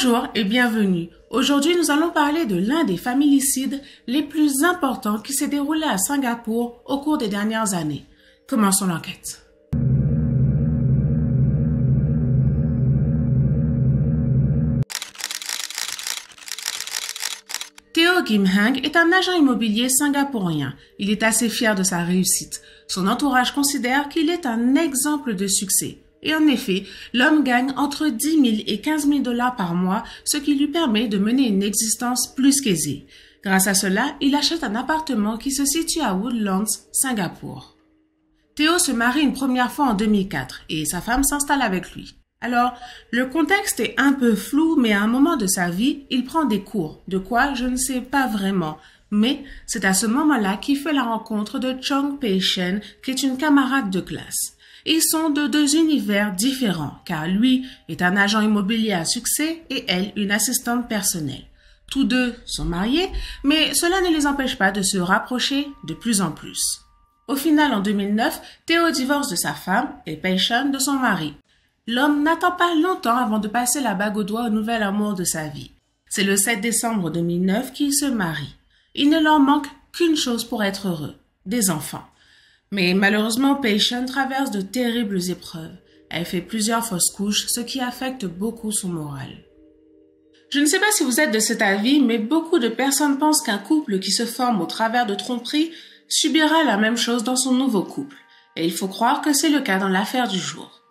Bonjour et bienvenue. Aujourd'hui, nous allons parler de l'un des familicides les plus importants qui s'est déroulé à Singapour au cours des dernières années. Commençons l'enquête. Theo Kim est un agent immobilier singapourien. Il est assez fier de sa réussite. Son entourage considère qu'il est un exemple de succès. Et en effet, l'homme gagne entre 10 000 et 15 000 dollars par mois, ce qui lui permet de mener une existence plus qu'aisée. Grâce à cela, il achète un appartement qui se situe à Woodlands, Singapour. Théo se marie une première fois en 2004 et sa femme s'installe avec lui. Alors, le contexte est un peu flou, mais à un moment de sa vie, il prend des cours. De quoi, je ne sais pas vraiment. Mais c'est à ce moment-là qu'il fait la rencontre de Chong Pei Shen, qui est une camarade de classe. Ils sont de deux univers différents, car lui est un agent immobilier à succès et elle une assistante personnelle. Tous deux sont mariés, mais cela ne les empêche pas de se rapprocher de plus en plus. Au final, en 2009, Théo divorce de sa femme et Peishan de son mari. L'homme n'attend pas longtemps avant de passer la bague au doigt au nouvel amour de sa vie. C'est le 7 décembre 2009 qu'il se marie. Il ne leur manque qu'une chose pour être heureux, des enfants. Mais malheureusement, Patient traverse de terribles épreuves. Elle fait plusieurs fausses couches, ce qui affecte beaucoup son moral. Je ne sais pas si vous êtes de cet avis, mais beaucoup de personnes pensent qu'un couple qui se forme au travers de tromperies subira la même chose dans son nouveau couple. Et il faut croire que c'est le cas dans l'affaire du jour.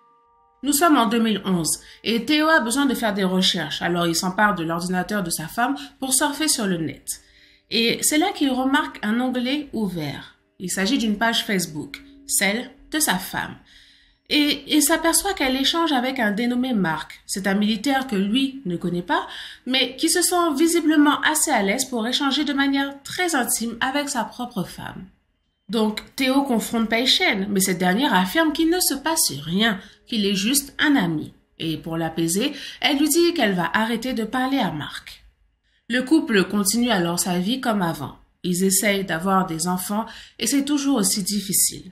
Nous sommes en 2011 et Théo a besoin de faire des recherches, alors il s'empare de l'ordinateur de sa femme pour surfer sur le net. Et c'est là qu'il remarque un onglet ouvert. Il s'agit d'une page Facebook, celle de sa femme. Et il s'aperçoit qu'elle échange avec un dénommé Marc. C'est un militaire que lui ne connaît pas, mais qui se sent visiblement assez à l'aise pour échanger de manière très intime avec sa propre femme. Donc Théo confronte Peichen, mais cette dernière affirme qu'il ne se passe rien, qu'il est juste un ami. Et pour l'apaiser, elle lui dit qu'elle va arrêter de parler à Marc. Le couple continue alors sa vie comme avant. Ils essayent d'avoir des enfants et c'est toujours aussi difficile.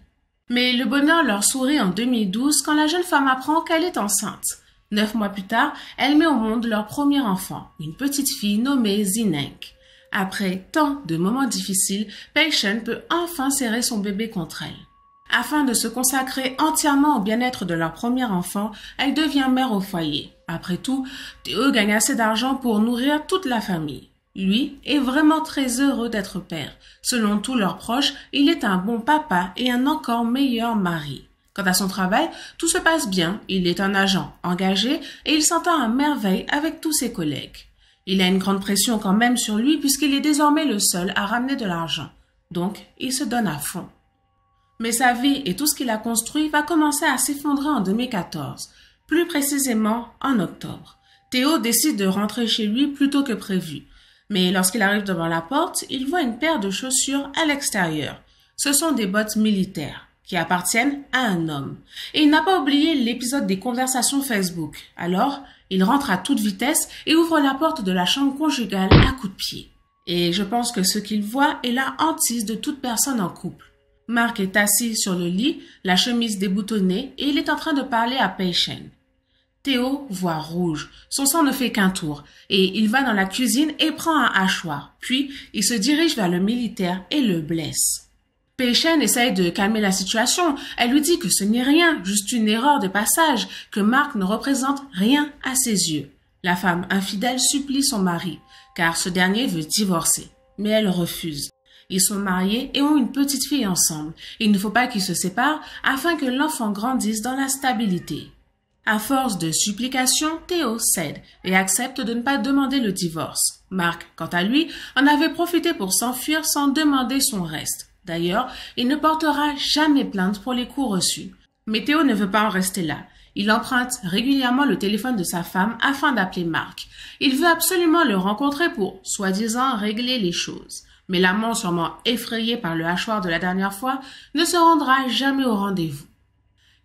Mais le bonheur leur sourit en 2012 quand la jeune femme apprend qu'elle est enceinte. Neuf mois plus tard, elle met au monde leur premier enfant, une petite fille nommée Zinenk. Après tant de moments difficiles, Patient peut enfin serrer son bébé contre elle. Afin de se consacrer entièrement au bien-être de leur premier enfant, elle devient mère au foyer. Après tout, Théo gagne assez d'argent pour nourrir toute la famille. Lui est vraiment très heureux d'être père. Selon tous leurs proches, il est un bon papa et un encore meilleur mari. Quant à son travail, tout se passe bien. Il est un agent engagé et il s'entend à merveille avec tous ses collègues. Il a une grande pression quand même sur lui puisqu'il est désormais le seul à ramener de l'argent. Donc, il se donne à fond. Mais sa vie et tout ce qu'il a construit va commencer à s'effondrer en 2014, plus précisément en octobre. Théo décide de rentrer chez lui plus tôt que prévu. Mais lorsqu'il arrive devant la porte, il voit une paire de chaussures à l'extérieur. Ce sont des bottes militaires qui appartiennent à un homme. Et il n'a pas oublié l'épisode des conversations Facebook. Alors, il rentre à toute vitesse et ouvre la porte de la chambre conjugale à coups de pied. Et je pense que ce qu'il voit est la hantise de toute personne en couple. Marc est assis sur le lit, la chemise déboutonnée, et il est en train de parler à Peichen. Théo voit rouge. Son sang ne fait qu'un tour. Et il va dans la cuisine et prend un hachoir. Puis, il se dirige vers le militaire et le blesse. Peichen essaye de calmer la situation. Elle lui dit que ce n'est rien, juste une erreur de passage, que Marc ne représente rien à ses yeux. La femme infidèle supplie son mari, car ce dernier veut divorcer. Mais elle refuse. Ils sont mariés et ont une petite fille ensemble. Il ne faut pas qu'ils se séparent afin que l'enfant grandisse dans la stabilité. À force de supplications, Théo cède et accepte de ne pas demander le divorce. Marc, quant à lui, en avait profité pour s'enfuir sans demander son reste. D'ailleurs, il ne portera jamais plainte pour les coups reçus. Mais Théo ne veut pas en rester là. Il emprunte régulièrement le téléphone de sa femme afin d'appeler Marc. Il veut absolument le rencontrer pour, soi-disant, régler les choses. Mais l'amant, sûrement effrayé par le hachoir de la dernière fois, ne se rendra jamais au rendez-vous.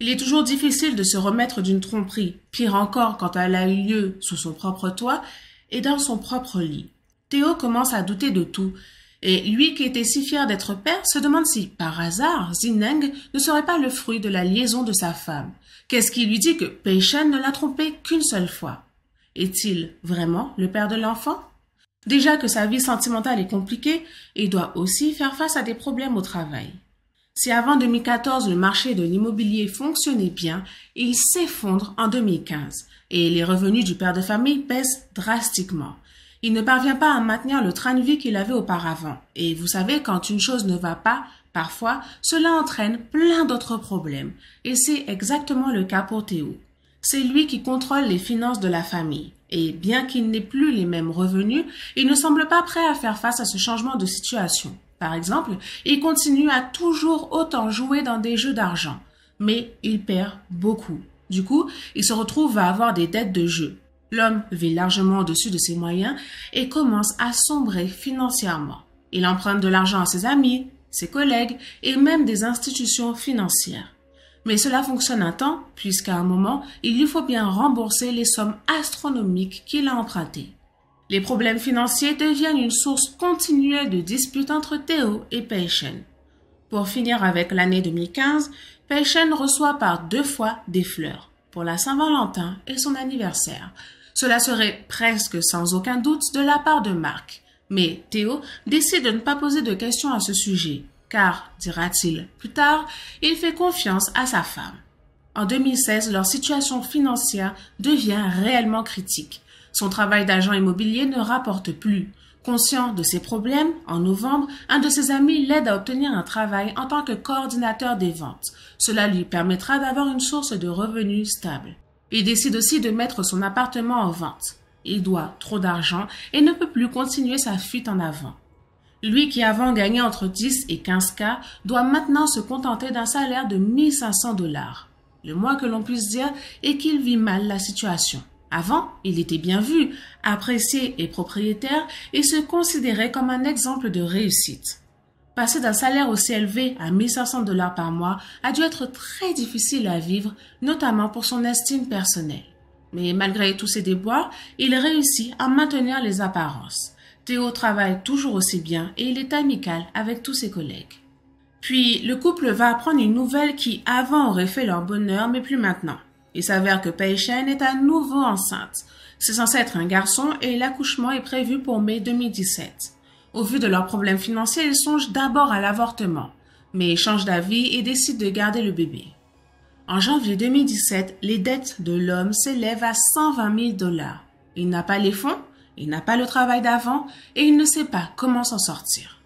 Il est toujours difficile de se remettre d'une tromperie, pire encore quand elle a eu lieu sous son propre toit et dans son propre lit. Théo commence à douter de tout, et lui qui était si fier d'être père se demande si, par hasard, Zineng ne serait pas le fruit de la liaison de sa femme. Qu'est-ce qui lui dit que Peishen ne l'a trompé qu'une seule fois? Est-il vraiment le père de l'enfant? Déjà que sa vie sentimentale est compliquée, il doit aussi faire face à des problèmes au travail. Si avant 2014 le marché de l'immobilier fonctionnait bien, il s'effondre en 2015 et les revenus du père de famille baissent drastiquement. Il ne parvient pas à maintenir le train de vie qu'il avait auparavant. Et vous savez, quand une chose ne va pas, parfois, cela entraîne plein d'autres problèmes. Et c'est exactement le cas pour Théo. C'est lui qui contrôle les finances de la famille. Et bien qu'il n'ait plus les mêmes revenus, il ne semble pas prêt à faire face à ce changement de situation. Par exemple, il continue à toujours autant jouer dans des jeux d'argent, mais il perd beaucoup. Du coup, il se retrouve à avoir des dettes de jeu. L'homme vit largement au-dessus de ses moyens et commence à sombrer financièrement. Il emprunte de l'argent à ses amis, ses collègues et même des institutions financières. Mais cela fonctionne un temps, puisqu'à un moment, il lui faut bien rembourser les sommes astronomiques qu'il a empruntées. Les problèmes financiers deviennent une source continuelle de disputes entre Théo et Peichen. Pour finir avec l'année 2015, Peichen reçoit par deux fois des fleurs, pour la Saint-Valentin et son anniversaire. Cela serait presque sans aucun doute de la part de Marc. Mais Théo décide de ne pas poser de questions à ce sujet, car, dira-t-il plus tard, il fait confiance à sa femme. En 2016, leur situation financière devient réellement critique. Son travail d'agent immobilier ne rapporte plus. Conscient de ses problèmes, en novembre, un de ses amis l'aide à obtenir un travail en tant que coordinateur des ventes. Cela lui permettra d'avoir une source de revenus stable. Il décide aussi de mettre son appartement en vente. Il doit trop d'argent et ne peut plus continuer sa fuite en avant. Lui qui avant gagnait entre 10 et 15 k doit maintenant se contenter d'un salaire de 1500 dollars. Le moins que l'on puisse dire est qu'il vit mal la situation. Avant, il était bien vu, apprécié et propriétaire et se considérait comme un exemple de réussite. Passer d'un salaire aussi élevé à 1500 dollars par mois a dû être très difficile à vivre, notamment pour son estime personnelle. Mais malgré tous ses déboires, il réussit à maintenir les apparences. Théo travaille toujours aussi bien et il est amical avec tous ses collègues. Puis, le couple va apprendre une nouvelle qui avant aurait fait leur bonheur, mais plus maintenant. Il s'avère que Pei est à nouveau enceinte. C'est censé être un garçon et l'accouchement est prévu pour mai 2017. Au vu de leurs problèmes financiers, ils songent d'abord à l'avortement, mais changent d'avis et décident de garder le bébé. En janvier 2017, les dettes de l'homme s'élèvent à 120 000 dollars. Il n'a pas les fonds, il n'a pas le travail d'avant et il ne sait pas comment s'en sortir.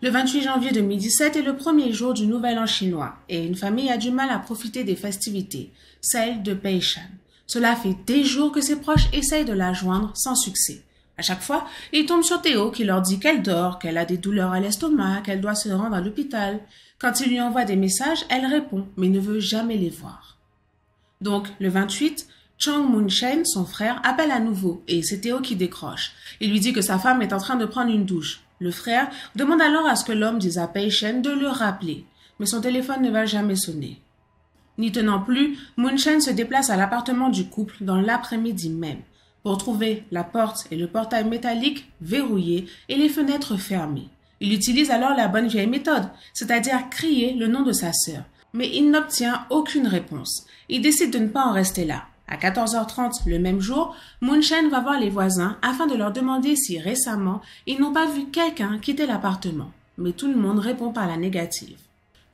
Le 28 janvier 2017 est le premier jour du Nouvel An chinois et une famille a du mal à profiter des festivités, celle de Peishan. Cela fait des jours que ses proches essayent de la joindre sans succès. À chaque fois, ils tombent sur Théo qui leur dit qu'elle dort, qu'elle a des douleurs à l'estomac, qu'elle doit se rendre à l'hôpital. Quand il lui envoie des messages, elle répond, mais ne veut jamais les voir. Donc, le 28, Chang Moon-shen, son frère, appelle à nouveau et c'est Théo qui décroche. Il lui dit que sa femme est en train de prendre une douche. Le frère demande alors à ce que l'homme dise à Pei Shen de le rappeler, mais son téléphone ne va jamais sonner. N'y tenant plus, Moon-shen se déplace à l'appartement du couple dans l'après-midi même pour trouver la porte et le portail métallique verrouillés et les fenêtres fermées. Il utilise alors la bonne vieille méthode, c'est-à-dire crier le nom de sa sœur. Mais il n'obtient aucune réponse. Il décide de ne pas en rester là. À 14h30 le même jour, Moonchen va voir les voisins afin de leur demander si récemment ils n'ont pas vu quelqu'un quitter l'appartement. Mais tout le monde répond par la négative.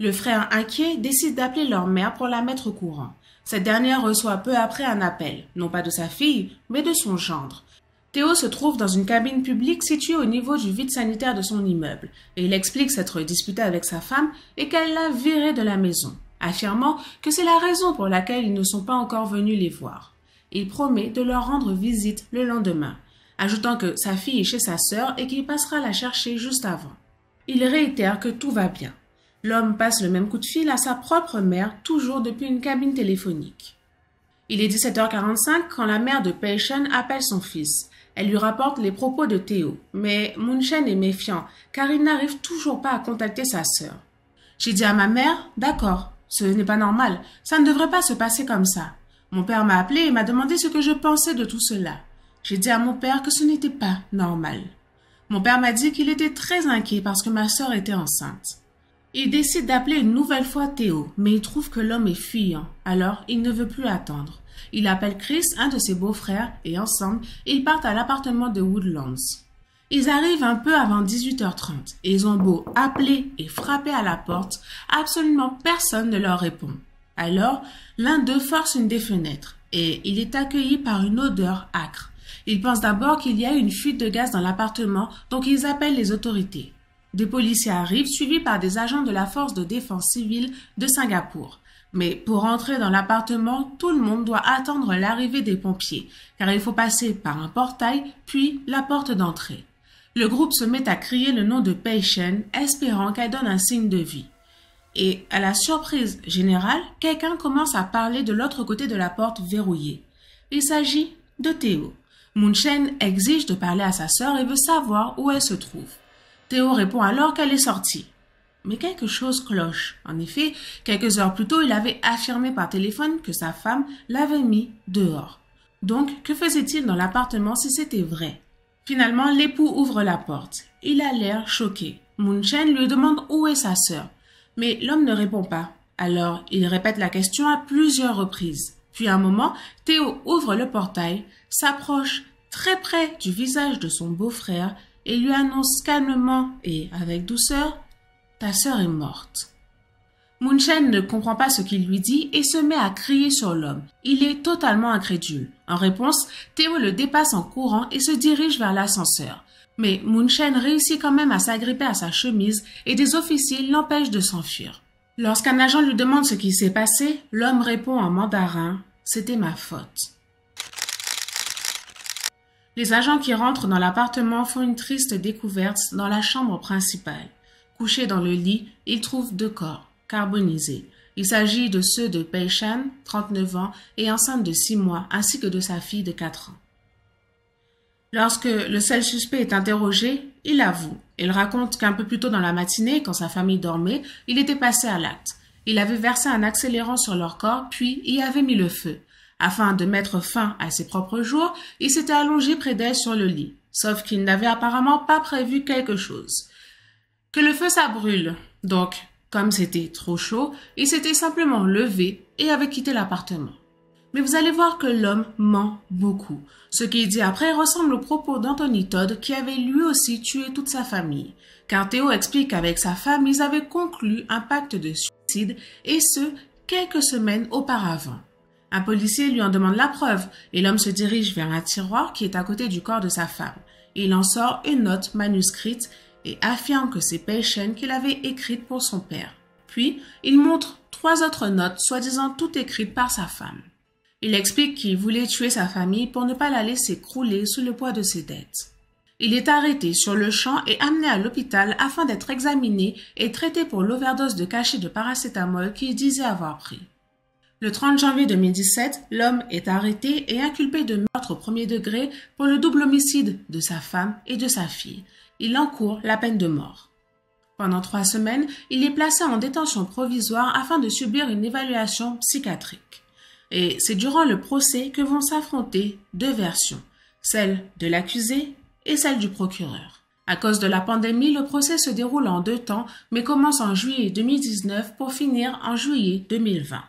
Le frère inquiet décide d'appeler leur mère pour la mettre au courant. Cette dernière reçoit peu après un appel, non pas de sa fille, mais de son gendre. Théo se trouve dans une cabine publique située au niveau du vide sanitaire de son immeuble, et il explique s'être disputé avec sa femme et qu'elle l'a viré de la maison affirmant que c'est la raison pour laquelle ils ne sont pas encore venus les voir. Il promet de leur rendre visite le lendemain, ajoutant que sa fille est chez sa sœur et qu'il passera la chercher juste avant. Il réitère que tout va bien. L'homme passe le même coup de fil à sa propre mère, toujours depuis une cabine téléphonique. Il est 17h45 quand la mère de Peishen appelle son fils. Elle lui rapporte les propos de Théo, mais Munchen est méfiant car il n'arrive toujours pas à contacter sa sœur. J'ai dit à ma mère, d'accord, ce n'est pas normal. Ça ne devrait pas se passer comme ça. Mon père m'a appelé et m'a demandé ce que je pensais de tout cela. J'ai dit à mon père que ce n'était pas normal. Mon père m'a dit qu'il était très inquiet parce que ma sœur était enceinte. Il décide d'appeler une nouvelle fois Théo, mais il trouve que l'homme est fuyant, alors il ne veut plus attendre. Il appelle Chris, un de ses beaux-frères, et ensemble, ils partent à l'appartement de Woodlands. Ils arrivent un peu avant 18h30 et ils ont beau appeler et frapper à la porte, absolument personne ne leur répond. Alors, l'un d'eux force une des fenêtres et il est accueilli par une odeur âcre. Ils pensent d'abord qu'il y a une fuite de gaz dans l'appartement, donc ils appellent les autorités. Des policiers arrivent suivis par des agents de la force de défense civile de Singapour. Mais pour entrer dans l'appartement, tout le monde doit attendre l'arrivée des pompiers, car il faut passer par un portail, puis la porte d'entrée. Le groupe se met à crier le nom de Pei Shen, espérant qu'elle donne un signe de vie. Et, à la surprise générale, quelqu'un commence à parler de l'autre côté de la porte verrouillée. Il s'agit de Théo. Shen exige de parler à sa sœur et veut savoir où elle se trouve. Théo répond alors qu'elle est sortie. Mais quelque chose cloche. En effet, quelques heures plus tôt, il avait affirmé par téléphone que sa femme l'avait mis dehors. Donc, que faisait-il dans l'appartement si c'était vrai? Finalement, l'époux ouvre la porte. Il a l'air choqué. Chen lui demande où est sa sœur. Mais l'homme ne répond pas. Alors, il répète la question à plusieurs reprises. Puis un moment, Théo ouvre le portail, s'approche très près du visage de son beau-frère et lui annonce calmement et avec douceur Ta sœur est morte. Munchen ne comprend pas ce qu'il lui dit et se met à crier sur l'homme. Il est totalement incrédule. En réponse, Théo le dépasse en courant et se dirige vers l'ascenseur. Mais Munchen réussit quand même à s'agripper à sa chemise et des officiers l'empêchent de s'enfuir. Lorsqu'un agent lui demande ce qui s'est passé, l'homme répond en mandarin C'était ma faute. Les agents qui rentrent dans l'appartement font une triste découverte dans la chambre principale. Couché dans le lit, ils trouvent deux corps Il s'agit de ceux de Peishan, 39 ans, et enceinte de 6 mois, ainsi que de sa fille de 4 ans. Lorsque le seul suspect est interrogé, il avoue. Il raconte qu'un peu plus tôt dans la matinée, quand sa famille dormait, il était passé à l'acte. Il avait versé un accélérant sur leur corps, puis y avait mis le feu. Afin de mettre fin à ses propres jours, il s'était allongé près d'elle sur le lit. Sauf qu'il n'avait apparemment pas prévu quelque chose. Que le feu ça brûle. Donc, comme c'était trop chaud, il s'était simplement levé et avait quitté l'appartement. Mais vous allez voir que l'homme ment beaucoup. Ce qu'il dit après ressemble aux propos d'Anthony Todd qui avait lui aussi tué toute sa famille. Car Théo explique qu'avec sa femme, ils avaient conclu un pacte de suicide et ce, quelques semaines auparavant. Un policier lui en demande la preuve et l'homme se dirige vers un tiroir qui est à côté du corps de sa femme. Il en sort une note manuscrite et affirme que c'est Peichen qu'il avait écrite pour son père. Puis, il montre trois autres notes, soi-disant toutes écrites par sa femme. Il explique qu'il voulait tuer sa famille pour ne pas la laisser crouler sous le poids de ses dettes. Il est arrêté sur le champ et amené à l'hôpital afin d'être examiné et traité pour l'overdose de cachet de paracétamol qu'il disait avoir pris. Le 30 janvier 2017, l'homme est arrêté et inculpé de meurtre au premier degré pour le double homicide de sa femme et de sa fille, il encourt la peine de mort. Pendant trois semaines, il est placé en détention provisoire afin de subir une évaluation psychiatrique. Et c'est durant le procès que vont s'affronter deux versions, celle de l'accusé et celle du procureur. À cause de la pandémie, le procès se déroule en deux temps, mais commence en juillet 2019 pour finir en juillet 2020.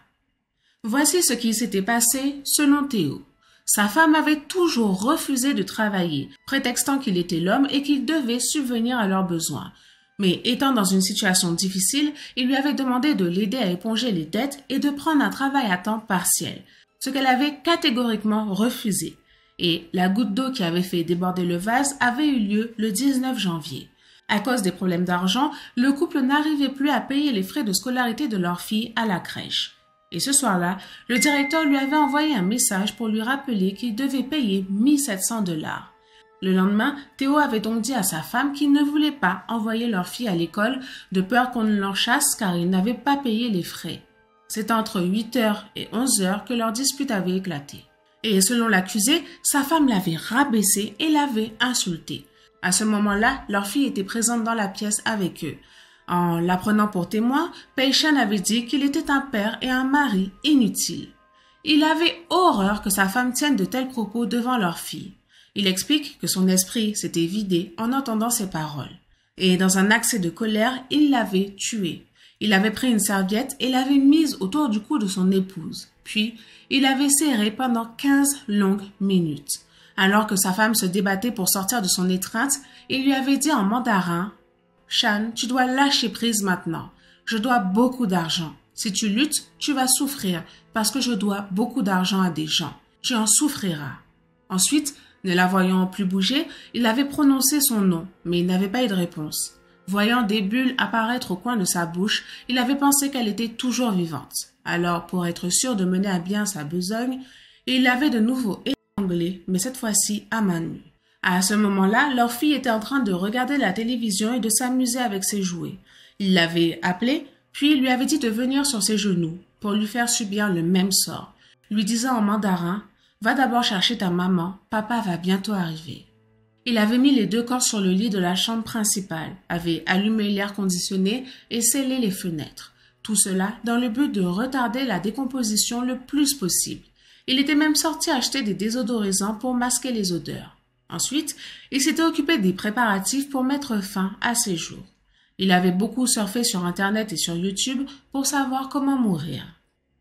Voici ce qui s'était passé selon Théo. Sa femme avait toujours refusé de travailler, prétextant qu'il était l'homme et qu'il devait subvenir à leurs besoins. Mais étant dans une situation difficile, il lui avait demandé de l'aider à éponger les dettes et de prendre un travail à temps partiel, ce qu'elle avait catégoriquement refusé. Et la goutte d'eau qui avait fait déborder le vase avait eu lieu le 19 janvier. À cause des problèmes d'argent, le couple n'arrivait plus à payer les frais de scolarité de leur fille à la crèche. Et ce soir-là, le directeur lui avait envoyé un message pour lui rappeler qu'il devait payer 1700 dollars. Le lendemain, Théo avait donc dit à sa femme qu'il ne voulait pas envoyer leur fille à l'école de peur qu'on ne l'en chasse car il n'avait pas payé les frais. C'est entre 8 heures et 11 heures que leur dispute avait éclaté. Et selon l'accusé, sa femme l'avait rabaissé et l'avait insulté. À ce moment-là, leur fille était présente dans la pièce avec eux. En l'apprenant pour témoin, Peishan avait dit qu'il était un père et un mari inutiles. Il avait horreur que sa femme tienne de tels propos devant leur fille. Il explique que son esprit s'était vidé en entendant ces paroles. Et dans un accès de colère, il l'avait tuée. Il avait pris une serviette et l'avait mise autour du cou de son épouse. Puis, il avait serré pendant quinze longues minutes. Alors que sa femme se débattait pour sortir de son étreinte, il lui avait dit en mandarin Shan, tu dois lâcher prise maintenant. Je dois beaucoup d'argent. Si tu luttes, tu vas souffrir parce que je dois beaucoup d'argent à des gens. Tu en souffriras. Ensuite, ne la voyant plus bouger, il avait prononcé son nom, mais il n'avait pas eu de réponse. Voyant des bulles apparaître au coin de sa bouche, il avait pensé qu'elle était toujours vivante. Alors, pour être sûr de mener à bien sa besogne, il l'avait de nouveau étranglée, mais cette fois-ci à main nue. À ce moment-là, leur fille était en train de regarder la télévision et de s'amuser avec ses jouets. Il l'avait appelée, puis lui avait dit de venir sur ses genoux pour lui faire subir le même sort, lui disant en mandarin Va d'abord chercher ta maman, papa va bientôt arriver. Il avait mis les deux corps sur le lit de la chambre principale, avait allumé l'air conditionné et scellé les fenêtres. Tout cela dans le but de retarder la décomposition le plus possible. Il était même sorti acheter des désodorisants pour masquer les odeurs. Ensuite, il s'était occupé des préparatifs pour mettre fin à ses jours. Il avait beaucoup surfé sur Internet et sur YouTube pour savoir comment mourir.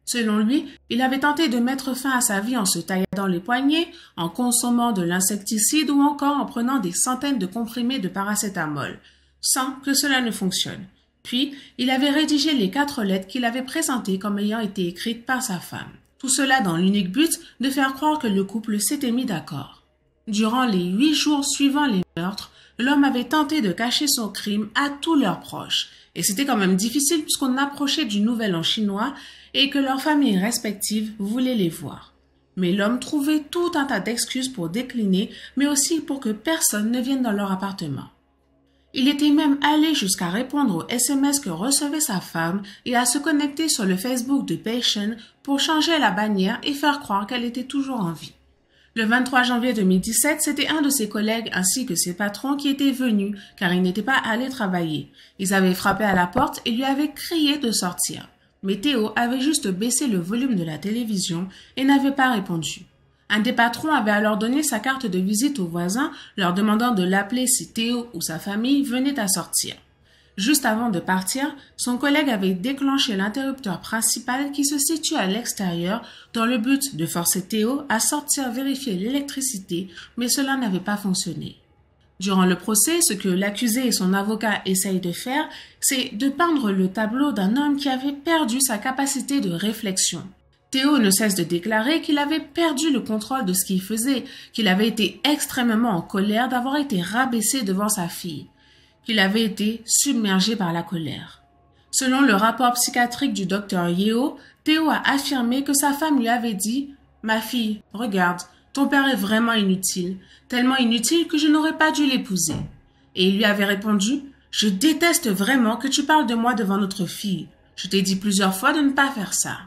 Selon lui, il avait tenté de mettre fin à sa vie en se taillant les poignets, en consommant de l'insecticide ou encore en prenant des centaines de comprimés de paracétamol, sans que cela ne fonctionne. Puis, il avait rédigé les quatre lettres qu'il avait présentées comme ayant été écrites par sa femme. Tout cela dans l'unique but de faire croire que le couple s'était mis d'accord. Durant les huit jours suivant les meurtres, l'homme avait tenté de cacher son crime à tous leurs proches. Et c'était quand même difficile puisqu'on approchait du nouvel an chinois et que leurs familles respectives voulaient les voir. Mais l'homme trouvait tout un tas d'excuses pour décliner, mais aussi pour que personne ne vienne dans leur appartement. Il était même allé jusqu'à répondre aux SMS que recevait sa femme et à se connecter sur le Facebook de Patient pour changer la bannière et faire croire qu'elle était toujours en vie. Le 23 janvier 2017, c'était un de ses collègues ainsi que ses patrons qui étaient venus car ils n'étaient pas allés travailler. Ils avaient frappé à la porte et lui avaient crié de sortir mais Théo avait juste baissé le volume de la télévision et n'avait pas répondu. Un des patrons avait alors donné sa carte de visite aux voisins, leur demandant de l'appeler si Théo ou sa famille venaient à sortir. Juste avant de partir, son collègue avait déclenché l'interrupteur principal qui se situe à l'extérieur dans le but de forcer Théo à sortir vérifier l'électricité, mais cela n'avait pas fonctionné. Durant le procès, ce que l'accusé et son avocat essayent de faire, c'est de peindre le tableau d'un homme qui avait perdu sa capacité de réflexion. Théo ne cesse de déclarer qu'il avait perdu le contrôle de ce qu'il faisait, qu'il avait été extrêmement en colère d'avoir été rabaissé devant sa fille, qu'il avait été submergé par la colère. Selon le rapport psychiatrique du docteur Yeo, Théo a affirmé que sa femme lui avait dit Ma fille, regarde, ton père est vraiment inutile, tellement inutile que je n'aurais pas dû l'épouser. Et il lui avait répondu Je déteste vraiment que tu parles de moi devant notre fille. Je t'ai dit plusieurs fois de ne pas faire ça.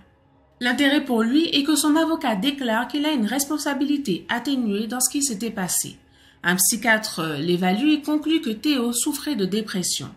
L'intérêt pour lui est que son avocat déclare qu'il a une responsabilité atténuée dans ce qui s'était passé. Un psychiatre l'évalue et conclut que Théo souffrait de dépression.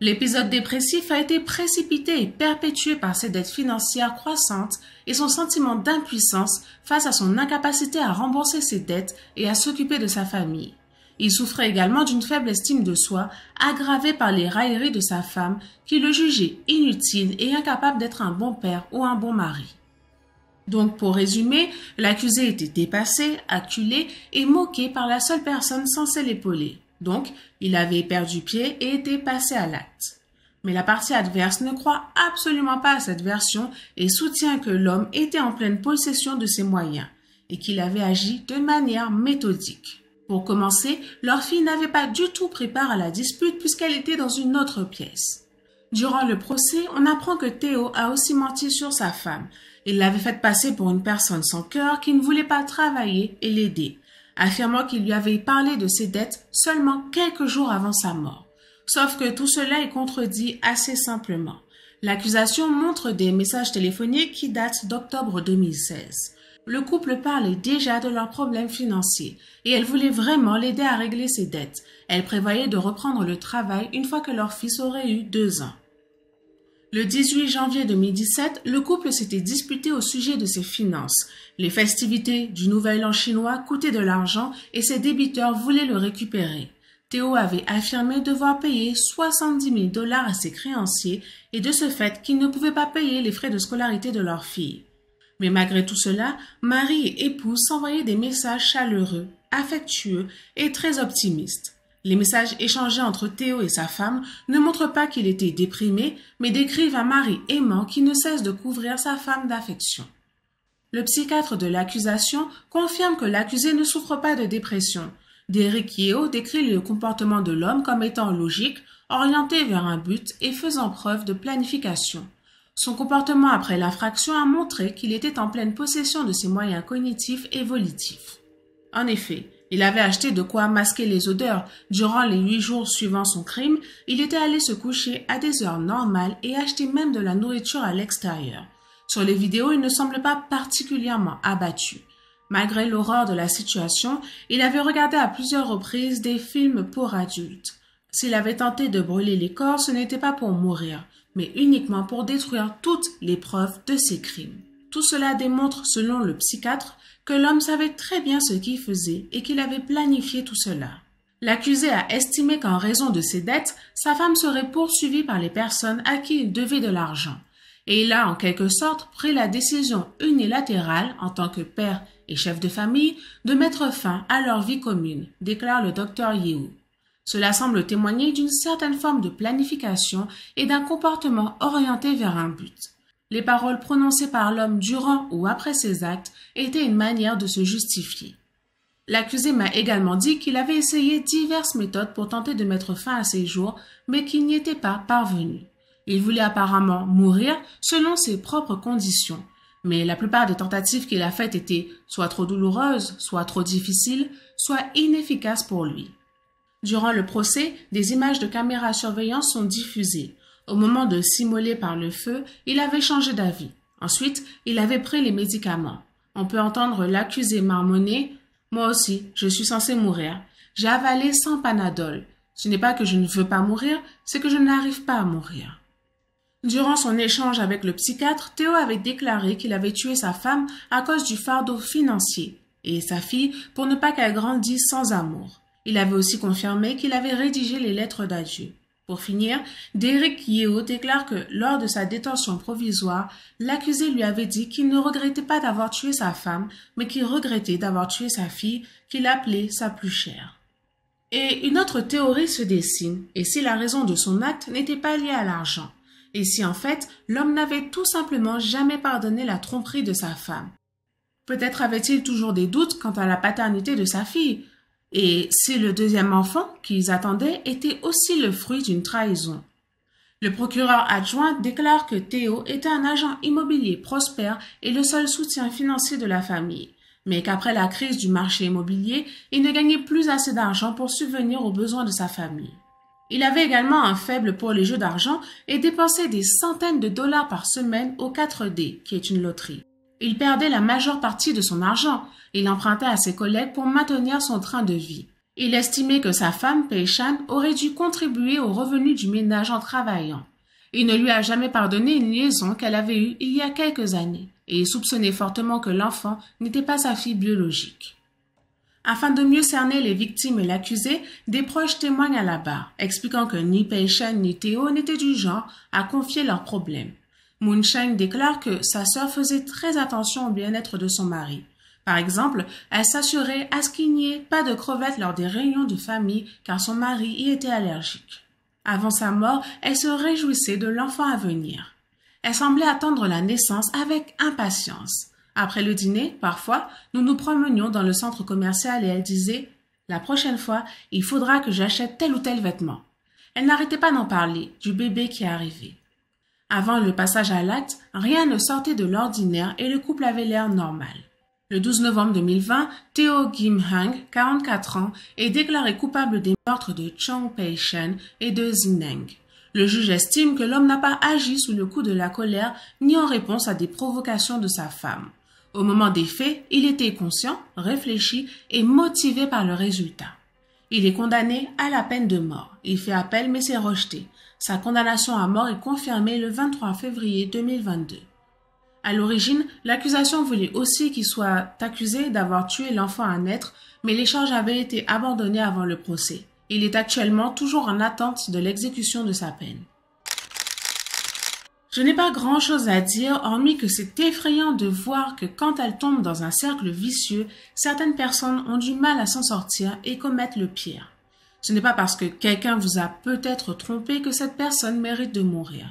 L'épisode dépressif a été précipité et perpétué par ses dettes financières croissantes et son sentiment d'impuissance face à son incapacité à rembourser ses dettes et à s'occuper de sa famille. Il souffrait également d'une faible estime de soi, aggravée par les railleries de sa femme, qui le jugeait inutile et incapable d'être un bon père ou un bon mari. Donc, pour résumer, l'accusé était dépassé, acculé et moqué par la seule personne censée l'épauler. Donc, il avait perdu pied et était passé à l'acte. Mais la partie adverse ne croit absolument pas à cette version et soutient que l'homme était en pleine possession de ses moyens et qu'il avait agi de manière méthodique. Pour commencer, leur fille n'avait pas du tout pris part à la dispute puisqu'elle était dans une autre pièce. Durant le procès, on apprend que Théo a aussi menti sur sa femme. Il l'avait faite passer pour une personne sans cœur qui ne voulait pas travailler et l'aider affirmant qu'il lui avait parlé de ses dettes seulement quelques jours avant sa mort. Sauf que tout cela est contredit assez simplement. L'accusation montre des messages téléphoniques qui datent d'octobre 2016. Le couple parlait déjà de leurs problèmes financiers et elle voulait vraiment l'aider à régler ses dettes. Elle prévoyait de reprendre le travail une fois que leur fils aurait eu deux ans. Le 18 janvier 2017, le couple s'était disputé au sujet de ses finances. Les festivités du Nouvel An chinois coûtaient de l'argent et ses débiteurs voulaient le récupérer. Théo avait affirmé devoir payer 70 000 dollars à ses créanciers et de ce fait qu'il ne pouvait pas payer les frais de scolarité de leur fille. Mais malgré tout cela, Marie et épouse s'envoyaient des messages chaleureux, affectueux et très optimistes. Les messages échangés entre Théo et sa femme ne montrent pas qu'il était déprimé, mais décrivent un mari aimant qui ne cesse de couvrir sa femme d'affection. Le psychiatre de l'accusation confirme que l'accusé ne souffre pas de dépression. Derek Yeo décrit le comportement de l'homme comme étant logique, orienté vers un but et faisant preuve de planification. Son comportement après l'infraction a montré qu'il était en pleine possession de ses moyens cognitifs et volitifs. En effet, il avait acheté de quoi masquer les odeurs. Durant les huit jours suivant son crime, il était allé se coucher à des heures normales et acheter même de la nourriture à l'extérieur. Sur les vidéos, il ne semble pas particulièrement abattu. Malgré l'horreur de la situation, il avait regardé à plusieurs reprises des films pour adultes. S'il avait tenté de brûler les corps, ce n'était pas pour mourir, mais uniquement pour détruire toutes les preuves de ses crimes. Tout cela démontre, selon le psychiatre, que l'homme savait très bien ce qu'il faisait et qu'il avait planifié tout cela. L'accusé a estimé qu'en raison de ses dettes, sa femme serait poursuivie par les personnes à qui il devait de l'argent et il a en quelque sorte pris la décision unilatérale, en tant que père et chef de famille, de mettre fin à leur vie commune, déclare le docteur Yehu. Cela semble témoigner d'une certaine forme de planification et d'un comportement orienté vers un but. Les paroles prononcées par l'homme durant ou après ses actes étaient une manière de se justifier. L'accusé m'a également dit qu'il avait essayé diverses méthodes pour tenter de mettre fin à ses jours, mais qu'il n'y était pas parvenu. Il voulait apparemment mourir selon ses propres conditions, mais la plupart des tentatives qu'il a faites étaient soit trop douloureuses, soit trop difficiles, soit inefficaces pour lui. Durant le procès, des images de caméras surveillance sont diffusées. Au moment de s'immoler par le feu, il avait changé d'avis. Ensuite, il avait pris les médicaments. On peut entendre l'accusé marmonner Moi aussi, je suis censé mourir. J'ai avalé 100 panadol. Ce n'est pas que je ne veux pas mourir, c'est que je n'arrive pas à mourir. Durant son échange avec le psychiatre, Théo avait déclaré qu'il avait tué sa femme à cause du fardeau financier et sa fille pour ne pas qu'elle grandisse sans amour. Il avait aussi confirmé qu'il avait rédigé les lettres d'adieu. Pour finir, Derek Yeo déclare que lors de sa détention provisoire, l'accusé lui avait dit qu'il ne regrettait pas d'avoir tué sa femme, mais qu'il regrettait d'avoir tué sa fille, qu'il appelait sa plus chère. Et une autre théorie se dessine, et si la raison de son acte n'était pas liée à l'argent et si en fait l'homme n'avait tout simplement jamais pardonné la tromperie de sa femme? Peut-être avait-il toujours des doutes quant à la paternité de sa fille, et si le deuxième enfant qu'ils attendaient était aussi le fruit d'une trahison. Le procureur adjoint déclare que Théo était un agent immobilier prospère et le seul soutien financier de la famille, mais qu'après la crise du marché immobilier, il ne gagnait plus assez d'argent pour subvenir aux besoins de sa famille. Il avait également un faible pour les jeux d'argent et dépensait des centaines de dollars par semaine au 4D, qui est une loterie. Il perdait la majeure partie de son argent. Il empruntait à ses collègues pour maintenir son train de vie. Il estimait que sa femme, Peishan, aurait dû contribuer aux revenus du ménage en travaillant. Il ne lui a jamais pardonné une liaison qu'elle avait eue il y a quelques années, et soupçonnait fortement que l'enfant n'était pas sa fille biologique. Afin de mieux cerner les victimes et l'accusé, des proches témoignent à la barre, expliquant que ni Peishan ni Théo n'étaient du genre à confier leurs problèmes. Moonshine déclare que sa sœur faisait très attention au bien-être de son mari. Par exemple, elle s'assurait à ce qu'il n'y ait pas de crevettes lors des réunions de famille car son mari y était allergique. Avant sa mort, elle se réjouissait de l'enfant à venir. Elle semblait attendre la naissance avec impatience. Après le dîner, parfois, nous nous promenions dans le centre commercial et elle disait La prochaine fois, il faudra que j'achète tel ou tel vêtement. Elle n'arrêtait pas d'en parler, du bébé qui arrivait. Avant le passage à l'acte, rien ne sortait de l'ordinaire et le couple avait l'air normal. Le 12 novembre 2020, Theo Kim Hang, 44 ans, est déclaré coupable des meurtres de Chong Pei-shen et de Zineng. Le juge estime que l'homme n'a pas agi sous le coup de la colère ni en réponse à des provocations de sa femme. Au moment des faits, il était conscient, réfléchi et motivé par le résultat. Il est condamné à la peine de mort. Il fait appel mais c'est rejeté. Sa condamnation à mort est confirmée le 23 février 2022. À l'origine, l'accusation voulait aussi qu'il soit accusé d'avoir tué l'enfant à naître, mais les charges avaient été abandonnées avant le procès. Il est actuellement toujours en attente de l'exécution de sa peine. Je n'ai pas grand-chose à dire, hormis que c'est effrayant de voir que quand elles tombent dans un cercle vicieux, certaines personnes ont du mal à s'en sortir et commettent le pire. Ce n'est pas parce que quelqu'un vous a peut-être trompé que cette personne mérite de mourir.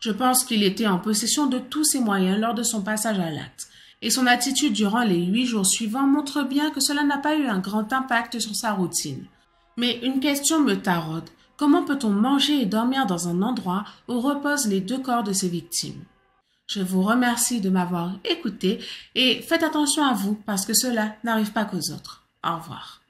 Je pense qu'il était en possession de tous ses moyens lors de son passage à l'acte, et son attitude durant les huit jours suivants montre bien que cela n'a pas eu un grand impact sur sa routine. Mais une question me taraude. Comment peut-on manger et dormir dans un endroit où reposent les deux corps de ses victimes? Je vous remercie de m'avoir écouté et faites attention à vous parce que cela n'arrive pas qu'aux autres. Au revoir.